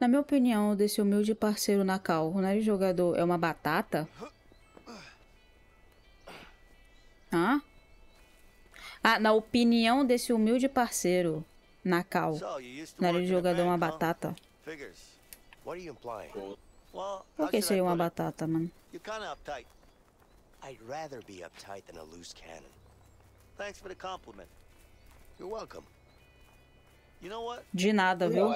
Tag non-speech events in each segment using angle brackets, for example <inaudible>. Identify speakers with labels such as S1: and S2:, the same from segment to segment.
S1: Na minha opinião, desse humilde parceiro na cal, o nariz jogador é uma batata? Hã? Ah, na opinião desse humilde parceiro na cal, o nariz jogador é uma batata. Por que seria uma batata, mano? I'd rather be uptight than a loose cannon. Thanks for the compliment. You're welcome. You know what? De nada, viu?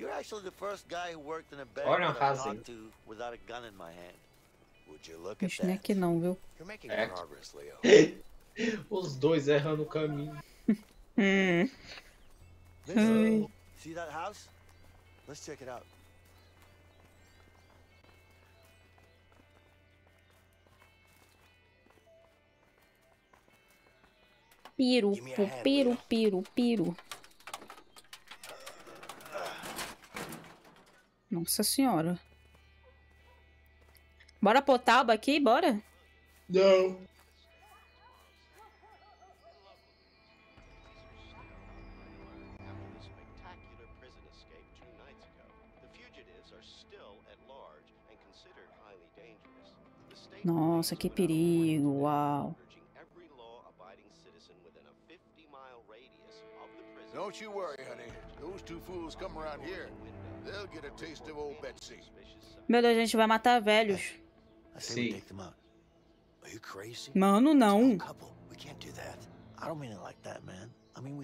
S1: You're actually the first guy who worked in a bank that I talked to without a gun in my hand. Would you look at that? que não, viu? You're making é. progress, Leo. <laughs>
S2: Os dois errando o caminho. <laughs>
S1: hum.
S3: See that house? Let's check it out.
S1: Piru, piru, piru, piru. Nossa senhora. Bora pôr tábua aqui, bora?
S2: Não.
S1: Nossa, que perigo, uau.
S4: Don't you worry, honey. Those two fools come around here.
S1: Meu Deus, a gente vai matar velhos.
S2: Sim.
S1: Mano, não.
S3: Do. I mean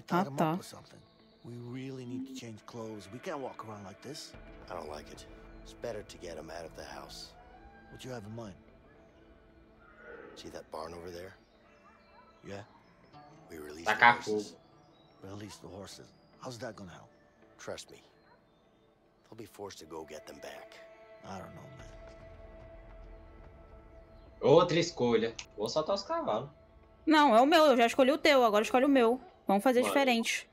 S3: we really need to change clothes. We can't walk around like this. I don't like it. It's better to get them out of the house. What you have in mind? See that barn over there? Yeah? We release the horses. Release the horses. How's that gonna help? Trust me. They'll be forced to go get them back. I don't know, man.
S2: Outra escolha. Vou soltar os cavalos.
S1: Não, é o meu. Eu já escolhi o teu. Agora escolhe o meu. Vamos fazer Mano. diferente.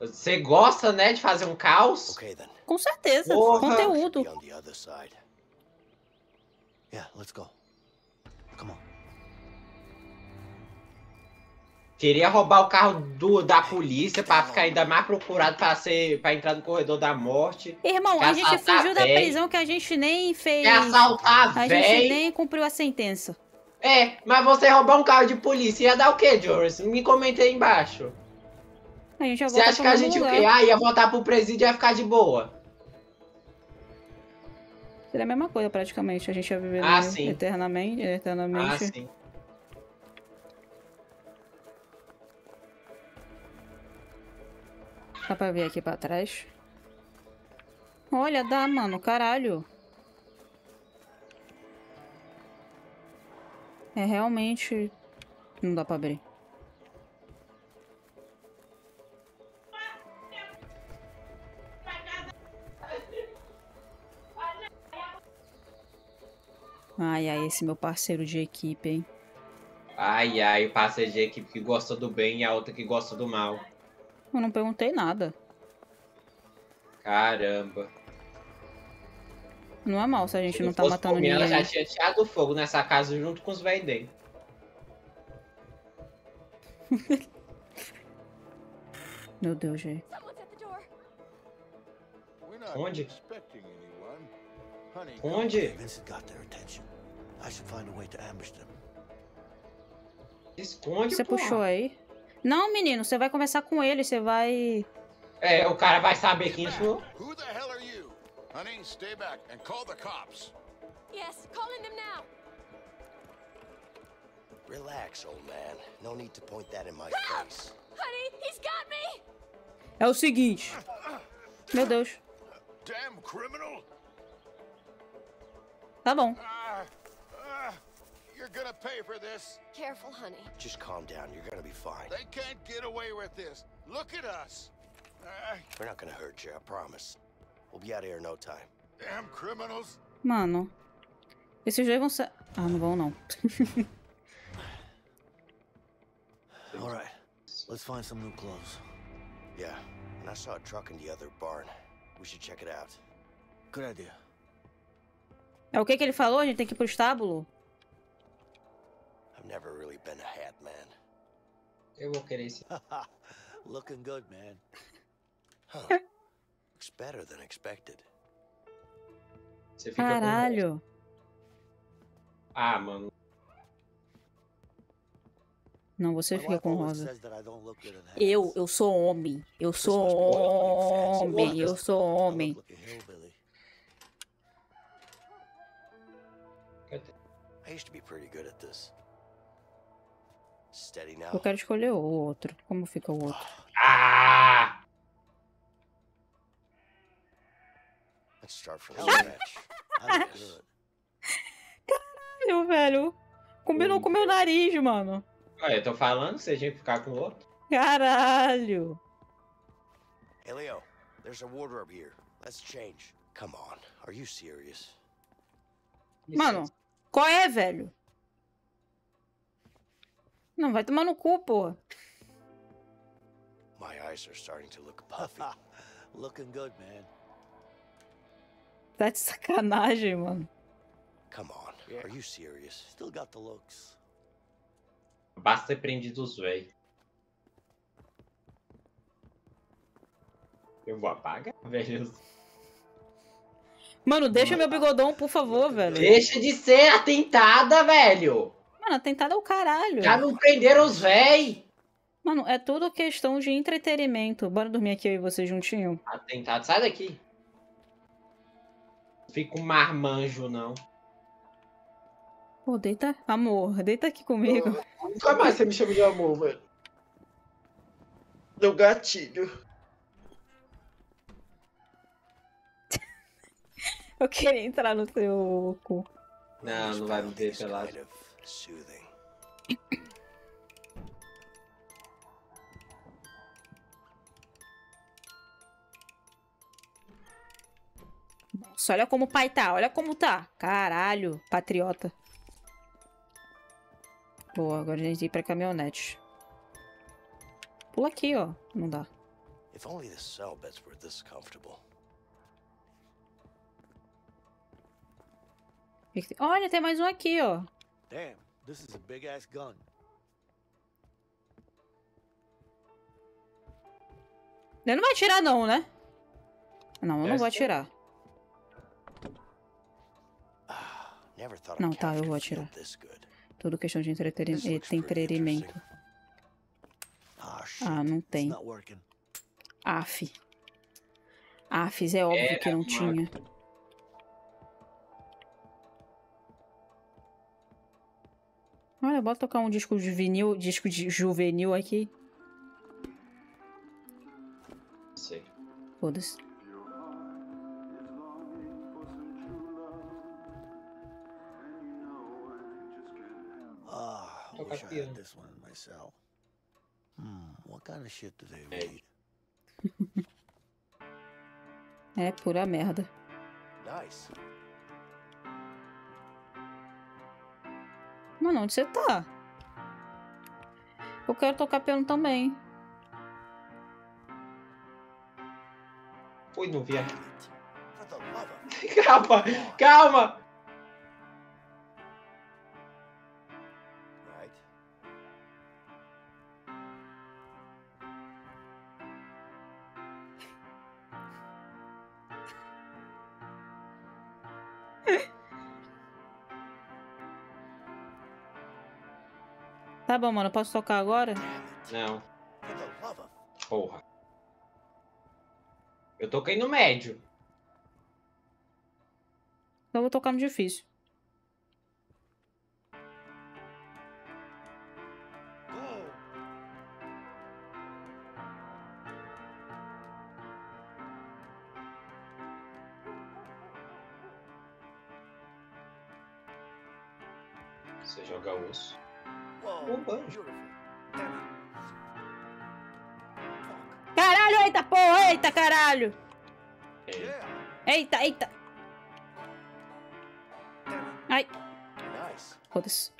S2: Você gosta, né, de fazer um caos?
S3: Okay, then.
S1: Com certeza. Porra. Conteúdo.
S3: Yeah, let's go. Come on.
S2: Queria roubar o carro do, da polícia pra ficar ainda mais procurado pra, ser, pra entrar no corredor da morte.
S1: Irmão, a gente fugiu da prisão que a gente nem fez.
S2: Quer assaltar,
S1: A véi. gente nem cumpriu a sentença.
S2: É, mas você roubar um carro de polícia ia dar o quê, Joris? Me comenta aí embaixo.
S1: A gente ia
S2: Você acha que a gente o quê? Ah, ia voltar pro presídio e ia ficar de boa.
S1: Seria a mesma coisa praticamente. A gente ia viver
S2: ah,
S1: eternamente. eternamente.
S2: Ah, sim.
S1: Pra ver aqui pra trás. Olha, dá, mano. Caralho. É realmente... Não dá pra abrir. Ai, ai, esse meu parceiro de equipe, hein?
S2: Ai, ai, o parceiro de equipe que gosta do bem e a outra que gosta do mal.
S1: Eu não perguntei nada.
S2: Caramba.
S1: Não é mal se a gente se não, não tá matando ninguém.
S2: Ela já tinha tirado fogo nessa casa junto com os velhos <laughs>
S1: Meu Deus, gente.
S2: Onde? Onde? Esconde,
S1: Você porra. puxou aí? Não, menino, você vai conversar com ele, você vai...
S2: É, o cara vai saber quem sou. Who the hell are you?
S4: Honey, stay back and call the cops.
S5: Yes, calling them now.
S3: Relax, old man. No need to point that in my face.
S5: Honey, he's got me.
S1: É o seguinte. Meu Deus.
S4: Damn criminal.
S1: Tá bom.
S4: You're gonna pay for this.
S5: Careful, honey.
S3: Just calm down. You're gonna be fine.
S4: They can't get away with this. Look at us.
S3: Uh, We're not gonna hurt you, I promise. We'll be out of here in no time.
S4: Damn criminals.
S1: Mano. Esses dois vão ser... Ah, não vão não. <laughs>
S3: All right. Let's find some new clothes. Yeah. And I saw a truck in the other barn. We should check it out. Good idea.
S1: É o que que ele falou? A gente tem que ir pro estábulo?
S3: Never really been a hat man.
S2: Eu vou querer esse. <laughs>
S3: Looking good, man. Huh. <laughs> Looks better than expected.
S2: Você fica
S1: Caralho.
S2: Com... Ah, mano.
S1: Não, você
S3: My
S1: fica com rosa.
S3: says that I don't look good in
S1: Eu, eu sou homem. Eu sou
S3: Christmas morning, you fancy
S1: homem. Eu sou homem.
S3: like. I used to be pretty good at this.
S1: Eu quero escolher o outro. Como fica o outro?
S2: Ah!
S3: Good.
S1: Meu velho. Combinou com o meu nariz, mano.
S2: Olha, eu tô falando, você tinha que ficar com o outro.
S1: Caralho.
S3: Hey, Leo, there's a wardrobe here. Let's change. Come on, are you serious?
S1: Mano, qual é, velho? Não, vai tomar no cu, pô.
S3: My eyes are starting to look puffy. <laughs>
S6: Looking good, man.
S1: Tá de sacanagem, mano.
S3: Come on,
S6: Yeah.
S3: are you serious?
S6: Still got the looks.
S2: Basta ter prendido os véi. Eu vou apagar, <laughs> velho.
S1: Mano, deixa meu bigodão, por favor, velho.
S2: Deixa de ser atentada, velho.
S1: Mano, atentado é o caralho.
S2: Já não prenderam os véi.
S1: Mano, é tudo questão de entretenimento. Bora dormir aqui eu e você juntinho.
S2: Atentado, sai daqui. Fica um marmanjo, não.
S1: Pô, deita. Amor, deita aqui comigo. <laughs>
S2: Nunca mais você me chama de amor, velho. Deu gatilho. <laughs>
S1: Eu queria entrar no seu cu.
S2: Não, não vai me
S3: penalty
S2: ver
S3: soothing.
S1: Nossa, olha como o pai tá, olha como tá. Caralho, patriota. Boa, agora a gente ir pra caminhonete. Pula aqui, ó. Não dá.
S3: If only the cell beds were this comfortable.
S1: Olha, tem mais um aqui, ó.
S6: Damn, this is a big ass gun.
S1: Ele não vai atirar, não, né? Não, eu não vou atirar.
S3: Ah, never thought
S1: Não, tá, eu vou atirar. Tudo questão de entretenimento.
S3: Pretty
S1: entretenimento.
S6: Ah.
S1: Ah, não tem. Af. Afs, é óbvio
S2: É,
S1: que não tinha. Olha, bota tocar um disco juvenil, disco de juvenil aqui.
S2: Sei.
S1: Foda-se.
S6: Ah, wish I had this one. Hmm, what kind of shit do they
S2: Hey.
S6: read? <laughs>
S1: É pura merda.
S3: Nice.
S1: Mano, onde você tá? Eu quero tocar piano também.
S2: Ui, não vi a...
S3: For the love of
S2: Calma, calma.
S1: Tá bom, mano. eu Posso tocar agora?
S2: Não, porra. Eu toquei no médio.
S1: Eu vou tocar no difícil. Caralho, eita porra, eita caralho.
S2: É.
S1: Eita, eita. Ai, foda-se.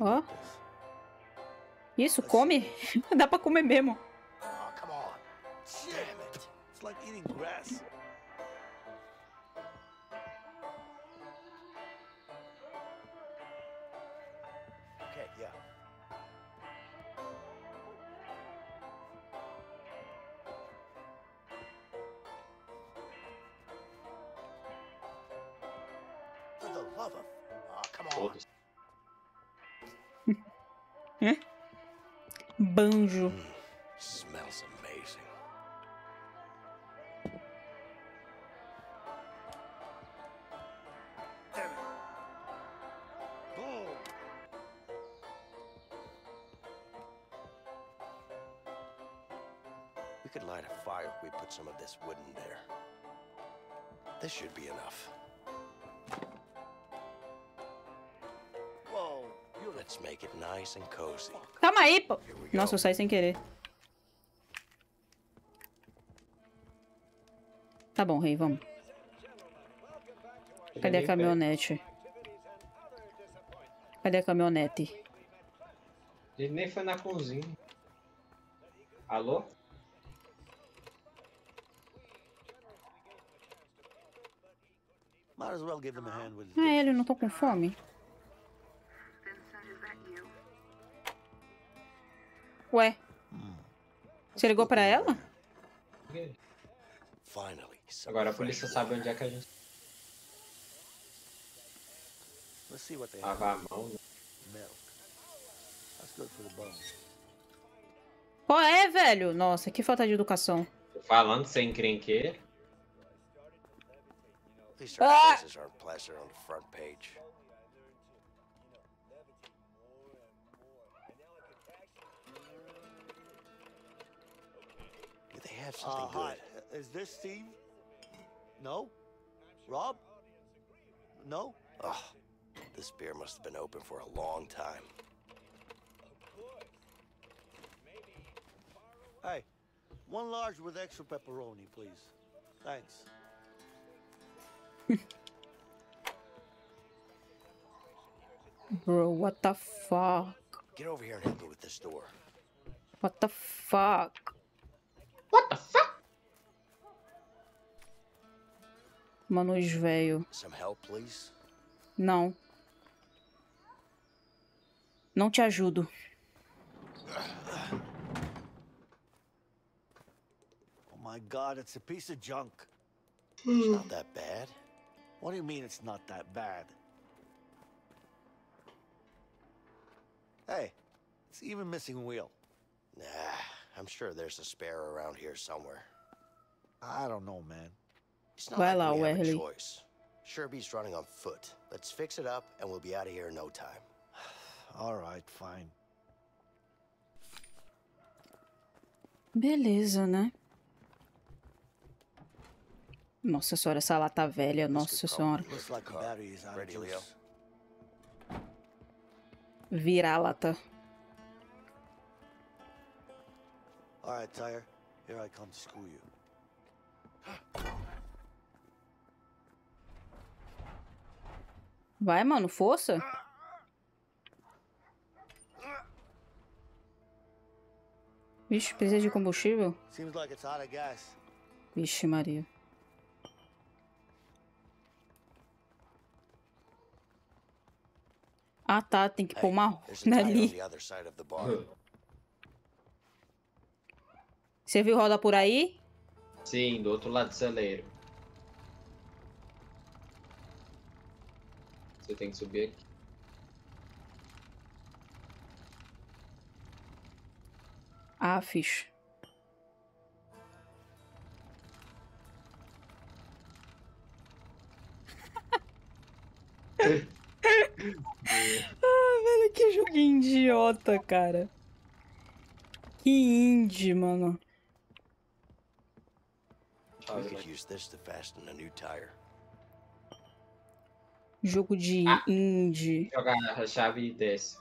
S1: Ó.
S6: this.
S1: Isso, come. <laughs> Dá pra comer mesmo.
S6: Oh, come on. Damn it. It's like eating grass. Okay, yeah. For the love of... Oh, come on.
S2: Todos.
S1: Banjo. Nossa, eu saí sem querer. Tá bom, rei, vamos. Cadê a caminhonete? Cadê a caminhonete?
S2: Ele nem foi na cozinha. Alô?
S1: Ah, ele não tô com fome. Ué, você ligou pra ela?
S3: Finally. some
S2: Agora a polícia sabe onde é que a gente
S6: Let's see what they have.
S2: lava a mão. Né?
S1: Qual é, velho? Nossa, que falta de educação.
S2: Tô falando sem
S3: least our
S1: Ah!
S3: faces aren't plastered on the front page. Have something
S6: Uh,
S3: good?
S6: hi. Is this Steve? No? Rob? No?
S3: Ugh, this beer must have been open for a long time.
S6: Hey, one large with extra pepperoni, please. Thanks. <laughs>
S1: Bro, what the fuck?
S3: Get over here and help me with this door.
S1: What the fuck? Manus velho.
S3: Some help, please?
S1: Não. Não te ajudo.
S6: Oh my god, it's a piece of junk.
S3: It's not that bad.
S6: What do you mean it's not that bad? Hey, it's even missing a wheel.
S3: Nah, I'm sure there's a spare around here somewhere.
S6: I don't know, man.
S3: It's not
S1: Vai
S3: like
S1: lá,
S3: we have a choice. Sherby's running on foot. Let's fix it up and we'll be out of here in no time. <sighs>
S6: All right, fine.
S1: Beleza, né? Nossa senhora, essa lata velha, nossa senhora.
S6: like
S3: Leo?
S6: juice.
S1: Vira-lata.
S6: All right, Tyre. Here I come to school you.
S1: Vai, mano, força. Vixe, precisa de combustível?
S6: Seems like it's out of gas.
S1: Vixe, Maria. Ah, tá. Tem que pôr uma
S3: there's a tire on
S1: ali.
S3: the other side of the bar.
S1: Você viu roda por aí?
S2: Sim, do outro lado do celeiro. Você tem que subir aqui.
S1: Ah, ficha. <laughs> ah, velho, que joguinho idiota, cara. Que indie, mano.
S3: We could use this to fasten a new tire.
S1: Jogo de
S2: ah,
S1: indie.
S2: Jogar a chave e desce.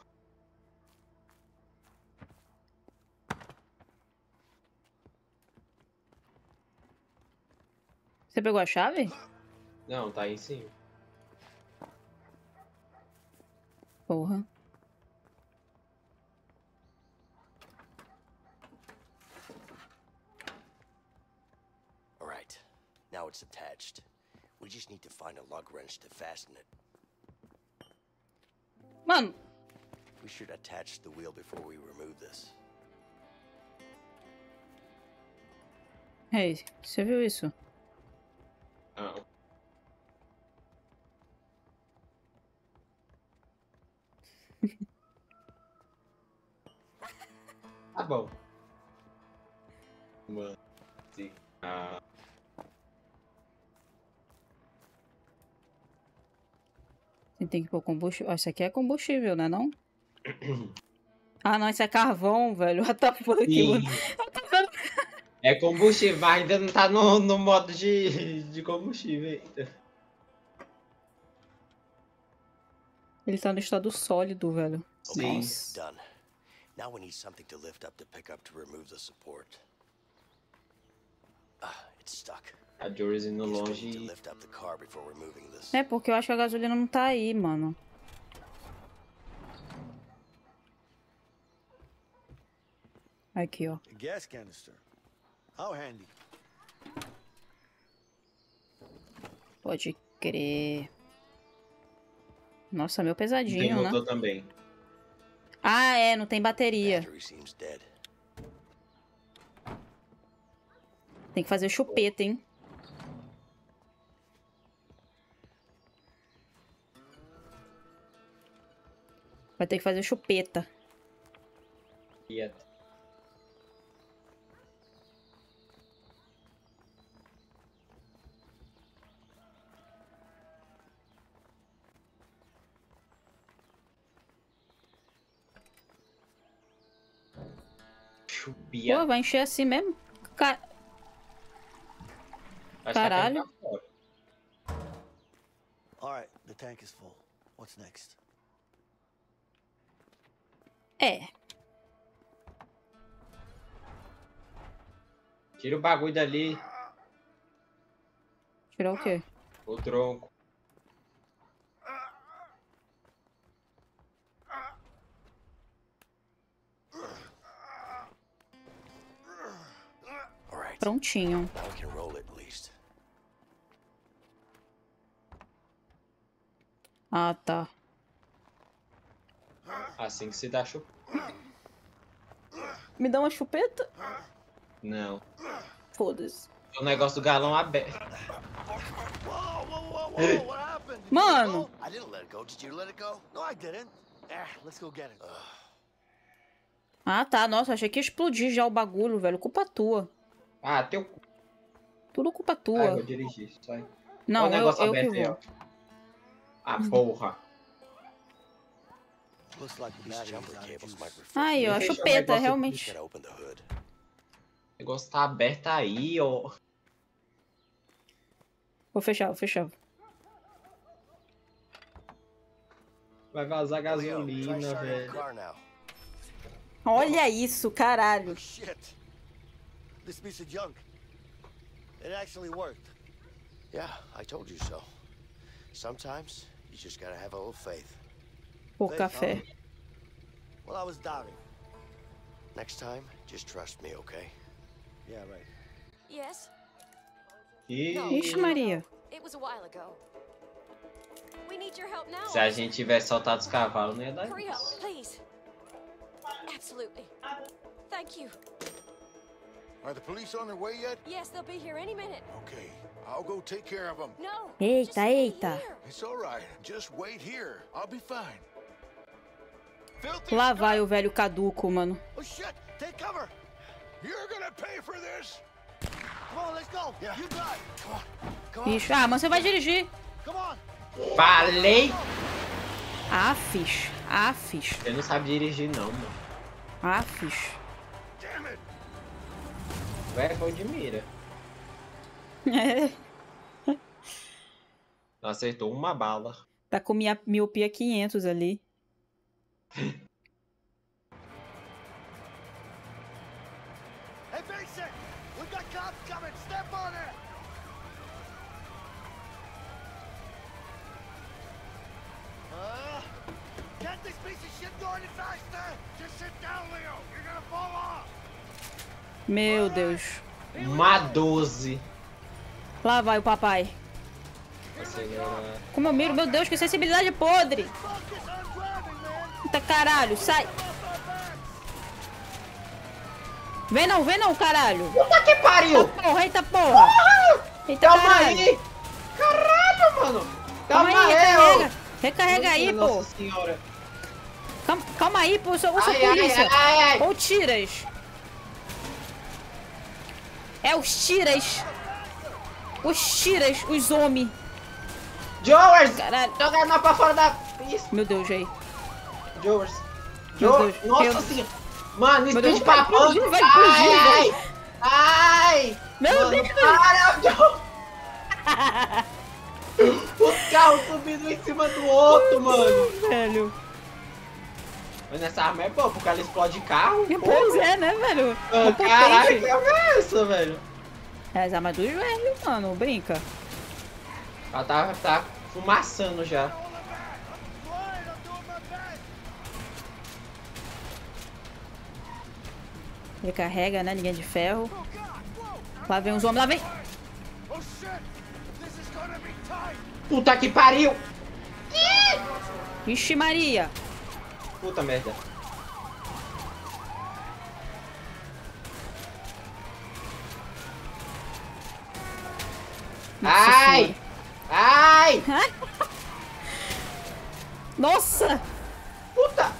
S1: Você pegou a chave?
S2: Não, tá aí em cima.
S1: Porra. All right.
S3: Now it's attached. We just need to find a lug wrench to fasten it.
S1: Mom!
S3: We should attach the wheel before we remove this.
S1: Hey, você viu isso?
S2: Não. tá bom. Uma. Sim. Ah.
S1: Tem que pôr combustível. Ah, isso aqui é combustível, né não? Ah, não, isso é carvão, velho. <laughs> What the fuck,
S2: Sim.
S1: mano?
S2: É combustível, ainda não tá no, no modo de, de combustível ainda.
S1: Ele tá no estado sólido, velho.
S2: Sim.
S3: Done. Now we need something to lift up to pick up to remove the support. Ah, it's stuck.
S2: A Joris indo longe.
S1: É, porque eu acho que a gasolina não tá aí, mano. Aqui, ó.
S6: Gas canister. How handy.
S1: Pode crer. Nossa, meu
S2: Tem
S1: pesadinho, né?
S2: motor também.
S1: Ah, é, não tem bateria. Tem que fazer chupeta, hein? Vai ter que fazer chupeta.
S2: Ia- Chupia.
S1: Pô, vai encher assim mesmo? Ca-
S2: Acho que tá
S1: caralho.
S6: All right, the tank is full. What's next?
S1: É.
S2: Tira o bagulho dali.
S1: Tirar o quê?
S2: O tronco.
S1: Prontinho. Ah, tá.
S2: Assim que se dá chup.
S1: Me dá uma chupeta?
S2: Não.
S1: Foda-se.
S2: O negócio do galão aberto.
S1: Mano.
S3: I didn't let it go. Did you let it go?
S6: No, I didn't. Ah, let's go get it.
S1: Ah, tá. Nossa, achei que ia explodir já o bagulho, velho. Culpa tua.
S2: Ah, teu cu.
S1: Tudo culpa
S2: Ah, eu
S1: tua.
S2: vou dirigir. Sai.
S1: Não,
S2: Olha o
S1: eu,
S2: negócio
S1: eu que
S2: aberto aí,
S1: vou.
S2: ó. Ah, porra.
S1: Aí, ó, a chupeta, realmente.
S2: O negócio tá aberto aí, ó.
S1: Vou fechar, vou fechar.
S2: Vai vazar gasolina, velho.
S1: Olha isso, caralho.
S6: Shit. This piece of junk. It actually worked.
S3: Yeah, I told you so. Sometimes you just gotta have a little faith.
S1: Por café.
S6: Well, I was doubting.
S3: Next time, just trust me, okay?
S6: Yeah, right.
S5: Yes?
S1: Ixi, Maria.
S5: It was a while ago. We need your help now.
S2: se a gente tivesse soltado os cavalos, não ia dar
S5: Hurry up,
S2: isso.
S5: please. Absolutely. Thank you.
S4: Are the police on their way yet?
S5: Yes, they'll be here any minute.
S4: Okay, I'll go take care of them.
S5: No.
S1: Eita, eita.
S4: It's all right. Just wait here. I'll be fine.
S1: Lá vai o velho caduco, mano.
S6: Oh, shit! Take cover!
S4: You're gonna pay for this.
S6: Come on, let's go!
S4: Yeah.
S6: You drive!
S4: Come on. Come on.
S1: Ixi, ah, mas você vai dirigir.
S6: Come on!
S2: Falei!
S1: Afis. Afis.
S2: Você não sabe dirigir, não, mano.
S1: Afis.
S4: Damn it!
S2: É bom de mira. <laughs>
S1: É.
S2: Acertou uma bala.
S1: Tá com minha miopia 500 ali.
S6: Hey, Mason! We got cops coming! Step on it! Uh, get this piece of shit going any faster! Just sit down, Leo! You're gonna fall off!
S1: Meu Deus.
S2: Uma 12.
S1: Lá vai o papai. Como eu miro, meu Deus, que sensibilidade podre. Eita caralho, sai. Vem não, vem não, caralho.
S2: Puta que pariu.
S1: Eita porra, eita porra. Eita
S2: Calma
S1: caralho.
S2: aí. Caralho, mano. Calma,
S1: Calma aí, recarrega. Recarrega aí, pô.
S2: Nossa senhora.
S1: Calma, calma aí, pô. Eu sou,
S2: Ai,
S1: polícia.
S2: ai, ai.
S1: Ou tiras. É os tiras. Os tiras, os homens.
S2: Jowers.
S1: Caralho.
S2: Joga ela pra fora da... Isso.
S1: Meu Deus, aí.
S2: Jowers. Jowers. Nossa senhora. Mano,
S1: Meu
S2: speed
S1: Deus, vai explodir, vai explodir,
S2: Ai,
S1: velho.
S2: ai. Ai.
S1: Meu Deus.
S2: Para. <laughs> Os carros subindo em cima do outro, mano.
S1: Velho.
S2: Mas essa arma é boa, porque ela explode carro.
S1: Pois é, né, velho?
S2: Ah. Caralho, que arma é essa, velho?
S1: É as armas dos velhos, mano. Brinca.
S2: Ela tá, tá fumaçando já.
S1: Recarrega, né? Ninguém de ferro. Lá vem os homens, lá vem.
S2: Puta que pariu!
S1: Ixi, Maria.
S2: Puta merda.
S1: Nossa
S2: Ai! Ai! <laughs>
S1: Nossa!
S2: Puta!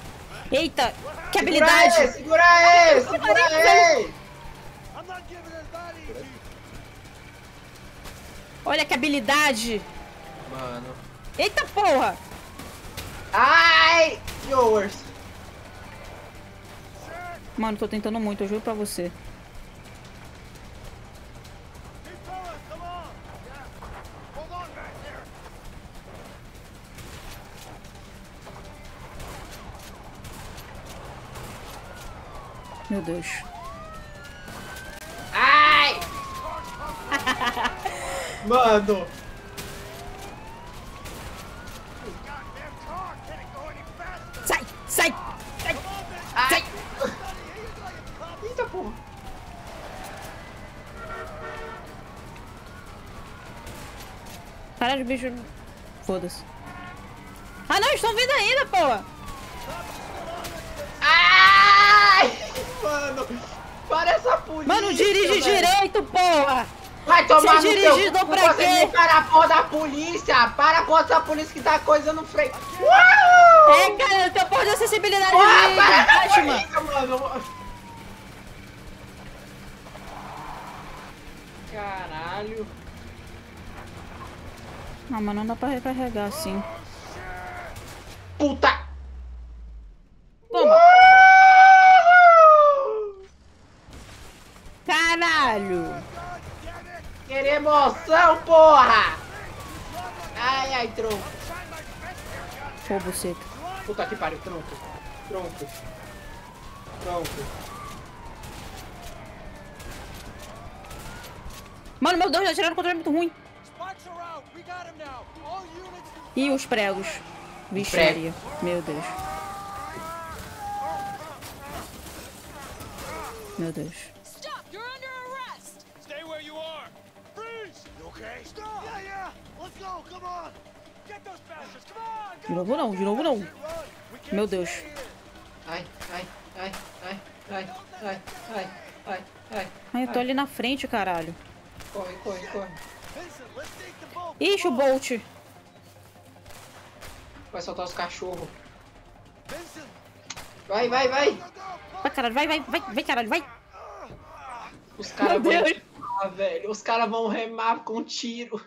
S1: Eita! Que
S2: Segura
S1: habilidade!
S2: ele, segura ele! Segura ele!
S1: Olha que habilidade!
S2: Mano.
S1: Eita porra!
S2: Ai! Yours!
S1: Mano, tô tentando muito, eu juro pra você. Meu Deus.
S2: Ai! <laughs> Mano!
S1: Sai! Sai! Sai!
S2: Ai! Eita porra!
S1: Caralho, bicho. Foda-se. Ah não, estão vindo ainda, porra!
S2: Polícia!
S1: Mano, dirige
S2: velho.
S1: direito, porra!
S2: Vai tomar
S1: Você
S2: no teu
S1: dirigindo
S2: cu,
S1: pra
S2: você
S1: quê?
S2: para a porra da polícia! Para a porra da polícia que tá coisa no freio! Uau!
S1: É, cara, teu porra de acessibilidade
S2: Ah,
S1: de
S2: para da
S1: Batman.
S2: polícia, mano! Caralho!
S1: Ah, mas não dá pra recarregar assim.
S2: Puta!
S1: Toma! Caralho!
S2: Querer emoção, porra! Ai, ai, tronco!
S1: Pô, buceta.
S2: Puta que pariu, tronco! Tronco! Tronco!
S1: Mano, meu Deus, já tiraram o controle muito ruim. E os pregos?
S2: Prego.
S1: Maria. Meu Deus. Meu Deus. De novo não, de novo não. Meu Deus.
S2: Ai, ai, ai, ai, ai, ai, ai, ai, ai.
S1: Ai, eu tô ali na frente, caralho.
S2: Corre, corre, corre.
S1: Ixi, o Bolt.
S2: Vai soltar os cachorros. Vai, vai, vai!
S1: Vai, caralho, vai, vai, vai, vai, caralho, vai.
S2: Os caras vão remar, velho. Os caras vão remar com tiro.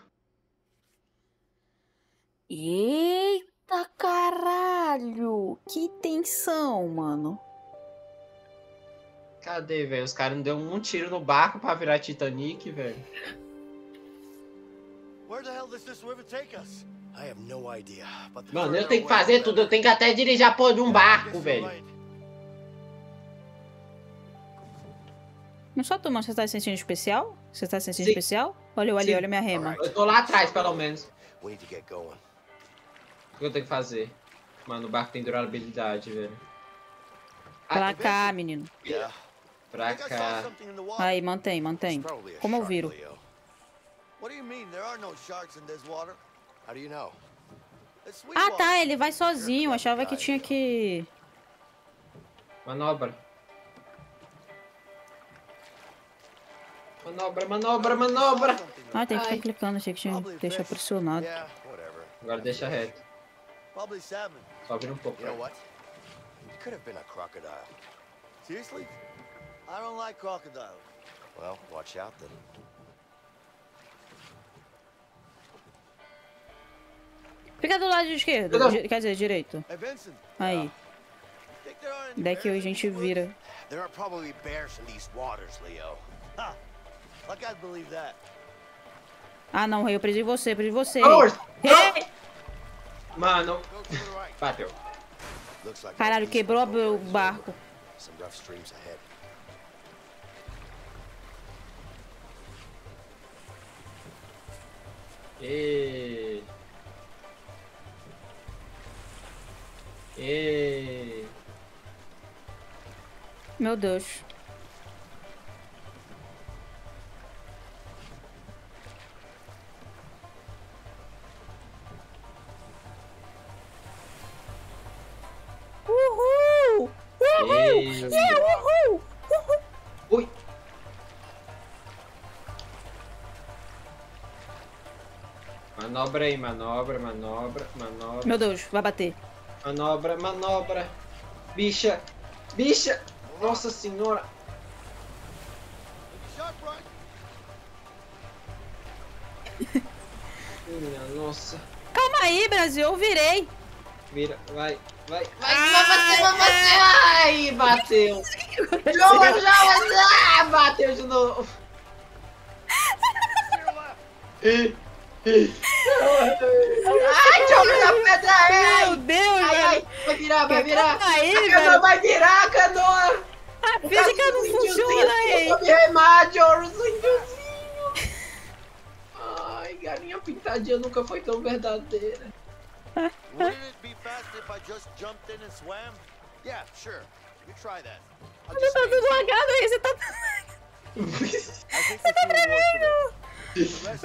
S1: Eita caralho! Que tensão, mano.
S2: Cadê, velho? Os caras não deu um tiro no barco pra virar Titanic, velho.
S4: Where the hell does this river take us?
S3: I have no idea. But the
S2: Mano, eu tenho que fazer tudo. Eu tenho que até dirigir a porra de um barco, velho.
S1: Não só tu, mano, você tá se sentindo especial? Você tá se sentindo
S2: Sim.
S1: especial? Olha eu ali,
S2: Sim.
S1: olha minha rema.
S2: Eu tô lá atrás, pelo menos.
S3: We need to get going.
S2: O que eu tenho que fazer? Mano, o barco tem durabilidade, velho. Ah,
S1: Pra cá, menino.
S3: Yeah.
S2: Pra cá.
S1: Aí, mantém, mantém. Como eu viro? Ah, tá, ele vai sozinho. Achava que tinha que.
S2: Manobra. Manobra, manobra, manobra.
S1: Ah, tem que ficar clicando. Achei que tinha que deixar pressionado.
S2: Agora deixa reto. Sobe um pouco.
S3: You know what? It could have been a crocodile. Seriously? I don't like crocodiles. Well, watch out then.
S1: Fica do lado esquerdo, quer dizer, direito. Aí. Daqui a gente vira.
S3: There are probably bears in these waters, Leo. Ha! I can't believe that.
S1: Ah não, eu perdi você, perdi você.
S2: Hey! Mano. Bateu.
S1: Caralho, quebrou o barco. Some rough streams ahead.
S2: E... E...
S1: Meu Deus. Yeah, uhul! Uhul!
S2: Ui! Manobra aí, manobra, manobra, manobra.
S1: Meu Deus, vai bater.
S2: Manobra, manobra. Bicha, bicha. Nossa senhora. <laughs> Minha nossa.
S1: Calma aí, Brasil, eu virei.
S2: Vira, vai, vai, vai, vai bater, vai bater. Ai, bateu. Joga, joga, ah, bateu de novo. Ai, joga na pedra aí!
S1: Meu Deus,
S2: ai, ai, vai virar, vai virar!
S1: Aí,
S2: a canoa vai virar, a canoa!
S1: A física não funciona aí!
S2: Eu remar, Joros, índiozinho! Ai, galinha pintadinha nunca foi tão verdadeira.
S3: Wouldn't it be fast if I just jumped in and swam? Yeah, sure. You try that.
S1: Você tá tudo lagado aí, você tá...
S3: Você
S1: tá tremendo!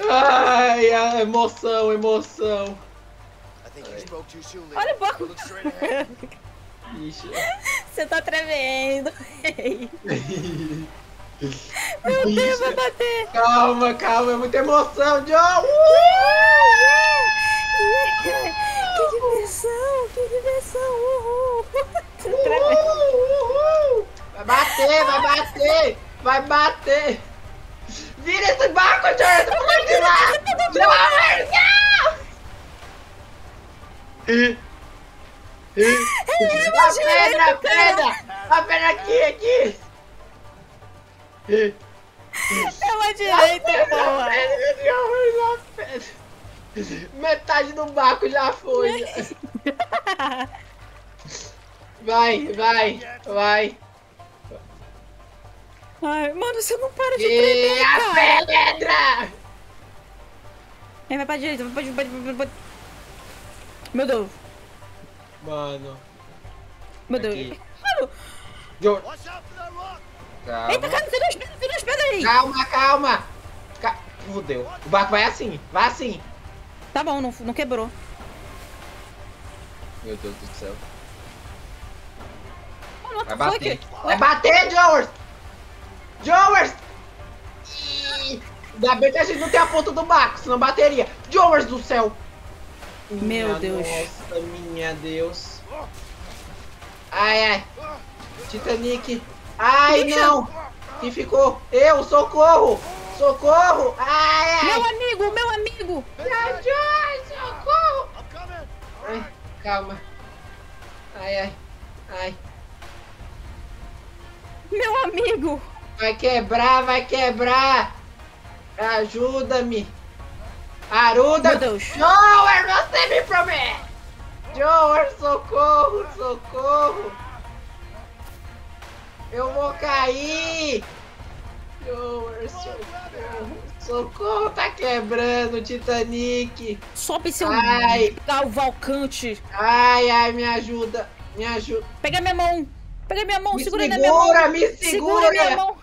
S2: Ai, a emoção, emoção.
S1: Olha o barco. Você tá tremendo. Meu Deus, vai bater.
S2: Calma, calma, é muita emoção, John.
S1: Que diversão, que diversão. Uhul.
S2: Uhul. Vai bater, vai bater, vai bater. Vira esse barco, Jordan! Pula de lá! Jordan, não! A pedra, a pedra! A pedra aqui, aqui!
S1: É uma direita, boa! <laughs>
S2: Metade do barco já foi! Vai, vai, vai!
S1: Ai, mano, você não para de tremer,
S2: a pedra!
S1: É, vai pra direita, vai pra direita. Meu Deus.
S2: Mano.
S1: Meu Deus.
S2: Aqui.
S1: Mano.
S2: Jo...
S1: Calma. Eita, cara, tem dois pedras, aí.
S2: Calma, calma. Ca... Fudeu. O barco vai assim, vai assim.
S1: Tá bom, não, não quebrou.
S2: Meu Deus do céu.
S1: Mano,
S2: vai bater. Que... Vai bater, Jowers! Jowers! Ainda bem que a gente não tem a ponta do barco, senão bateria. Jowers do céu!
S1: Meu minha Deus.
S2: Nossa, minha Deus. Ai, ai. Titanic. Ai, não. Que ficou? Eu, socorro. Socorro. Ai, ai.
S1: Meu amigo, meu amigo.
S2: Joyce, calma. Ai, ai. Ai.
S1: Meu amigo.
S2: Vai quebrar, vai quebrar! Ajuda-me! Aruda!
S1: Meu Deus!
S2: Joer, você me promete! Joer, socorro, socorro! Eu vou cair! Joer, socorro! Socorro, tá quebrando o Titanic!
S1: Sobe seu ai. Valcante!
S2: Ai, ai, me ajuda! Me ajuda!
S1: Pega minha mão! Pega minha mão,
S2: me
S1: segura,
S2: segura
S1: minha mão!
S2: Me segura, segura minha mão!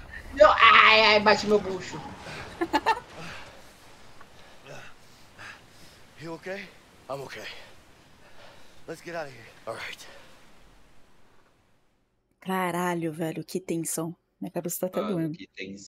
S2: Ai, ai, bate meu bucho. <laughs>
S6: You okay? I'm okay. Let's get out of here. All right.
S1: Caralho, velho, que tensão. Minha cabeça tá até
S2: Mano,
S1: doendo.
S2: que tensão.